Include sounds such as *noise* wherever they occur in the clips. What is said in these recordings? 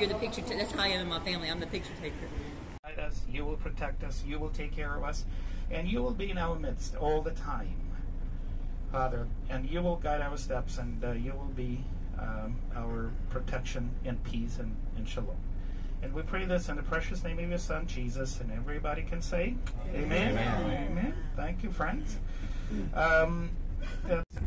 you're the picture. Ta- that's how I am in my family. I'm the picture taker. guide us, you will protect us, you will take care of us, and you will be in our midst all the time, Father. And you will guide our steps, and uh, you will be um, our protection and peace and, and shalom. And we pray this in the precious name of your Son, Jesus, and everybody can say, Amen. Amen. Thank you, friends. Um,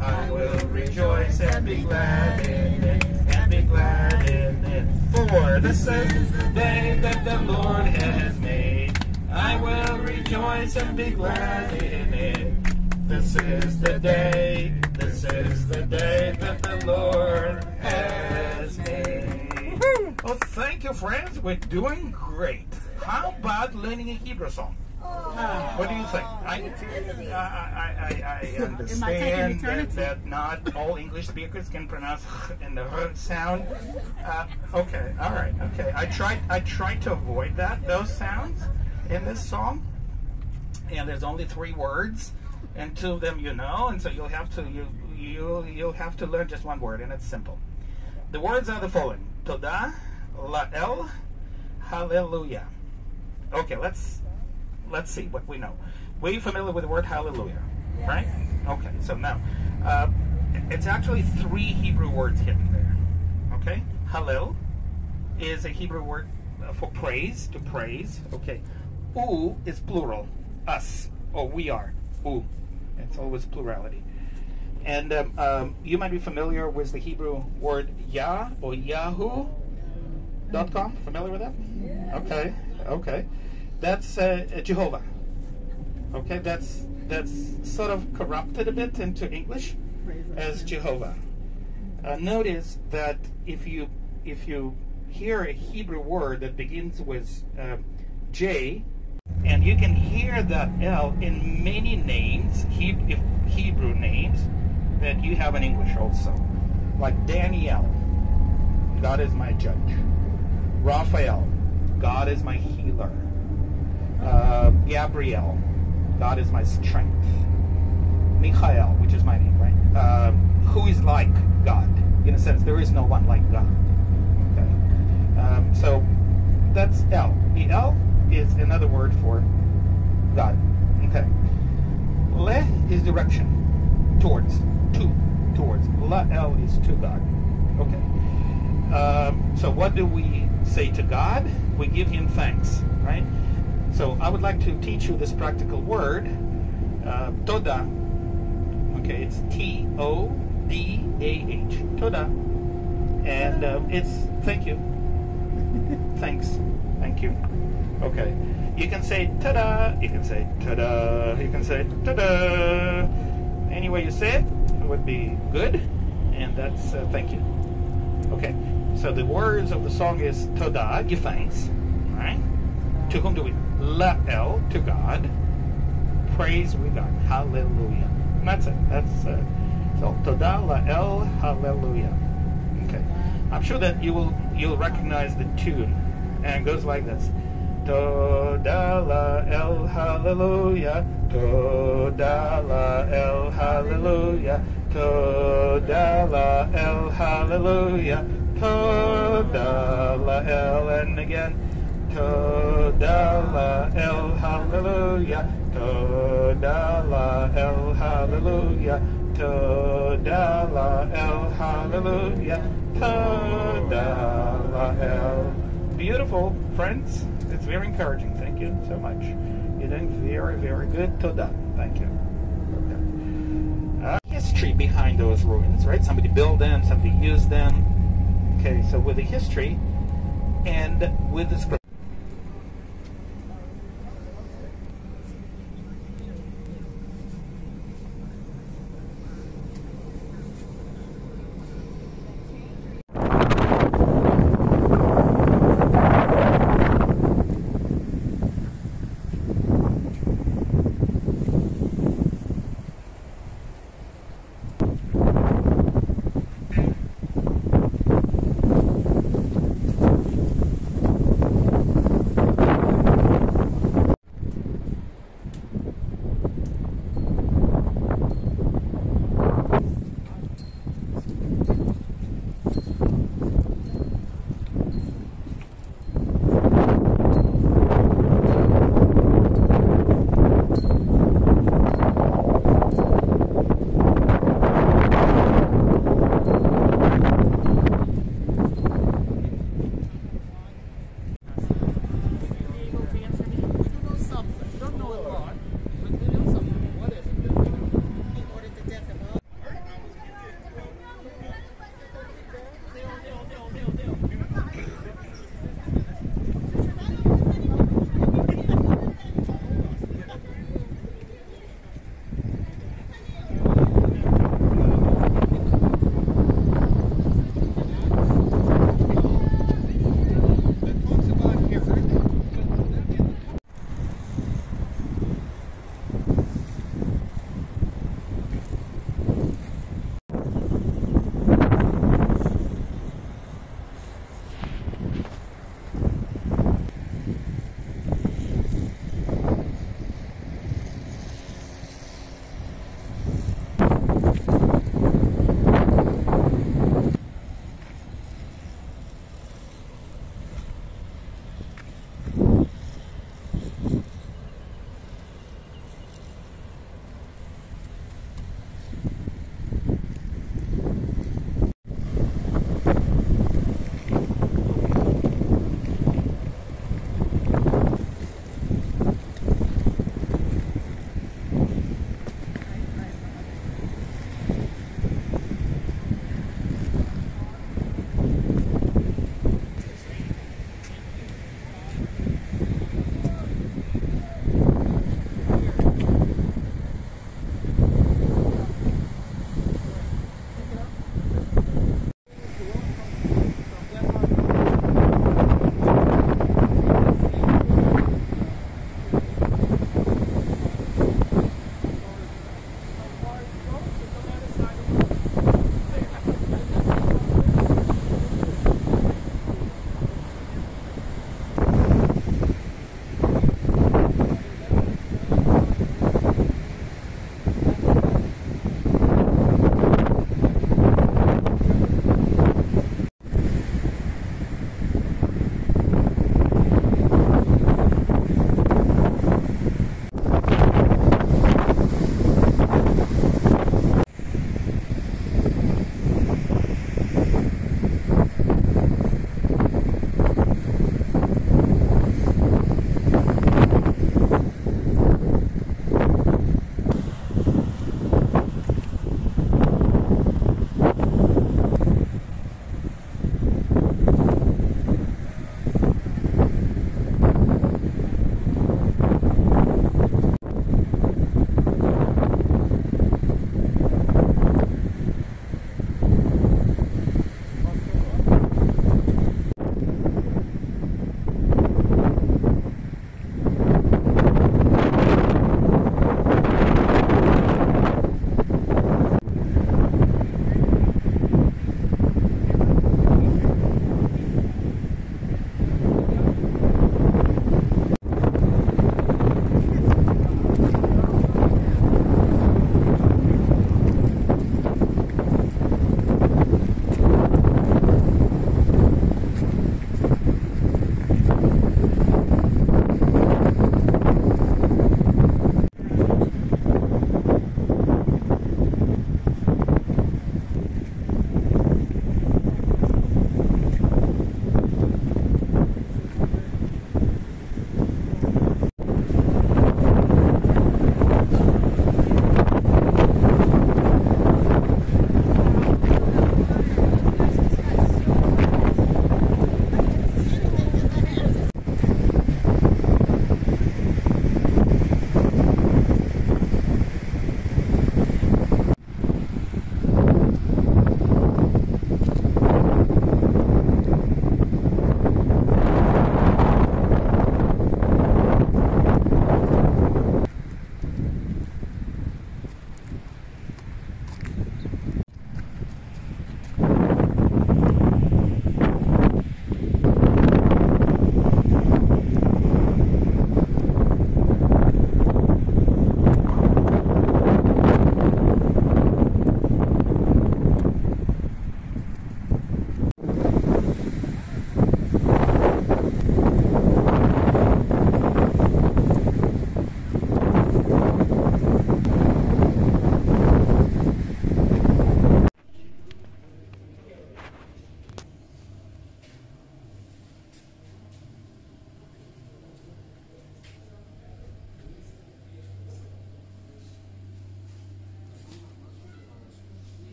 I will rejoice and be glad in it, and be glad in it. For this is the day that the Lord has made. I will rejoice and be glad in it. This is the day, this is the day that the Lord has made. Well, thank you, friends. We're doing great. How about learning a Hebrew song? What do you think? I, I, I, I, *laughs* understand that, that not all English speakers can pronounce *laughs* in the h sound. Uh, okay, all right, okay. I tried. I tried to avoid that those sounds in this song, and there's only three words, and two of them you know, and so you'll have to you you you'll have to learn just one word, and it's simple. The words are the following: Toda, Lael, Hallelujah. Okay, let's let's see what we know. Were you familiar with the word hallelujah? Right? Okay, so now, uh, it's actually three Hebrew words hidden there. Okay? Hallel is a Hebrew word uh, for praise, to praise. Okay. U is plural, us, or we are. U. It's always plurality. And um, um, you might be familiar with the Hebrew word Yah or Yahoo. Dot com. Familiar with that? Yeah. Okay. Okay. That's uh, Jehovah. Okay, that's that's sort of corrupted a bit into English as Jehovah. Uh, notice that if you if you hear a Hebrew word that begins with uh, J, and you can hear that El in many names, he, Hebrew names, that you have in English also, like Daniel, God is my judge. Raphael, God is my healer. Uh, Gabriel, God is my strength. Michael, which is my name, right? Uh, who is like God? In a sense, there is no one like God. Okay. Um, so that's El. The El is another word for God. Okay. Le is direction, towards, to, towards. La El is to God. Okay. Um, so what do we say to God? We give Him thanks, right? So I would like to teach you this practical word, uh, toda. Okay, it's T O D A H. Toda. And uh, it's thank you. *laughs* Thanks. Thank you. Okay. You can say ta-da. You can say ta-da. You can say ta-da. Any way you say it would be good. And that's uh, thank you. Okay. So the words of the song is toda, give thanks. To whom do we? La'el, to God. Praise we God. Hallelujah. And that's it. That's it. so toda la'el, hallelujah. Okay. I'm sure that you will you'll recognize the tune, and it goes like this: Toda la'el, hallelujah. Toda la'el, hallelujah. Toda la'el, hallelujah. Toda la'el, and again. Toda El hallelujah. Toda El hallelujah. Toda El hallelujah. Toda la'el. Beautiful, friends. It's very encouraging. Thank you so much. You're doing very, very good. Toda. Thank you. Okay. Uh, history behind those ruins, right? Somebody built them, somebody used them. Okay, so with the history and with the script.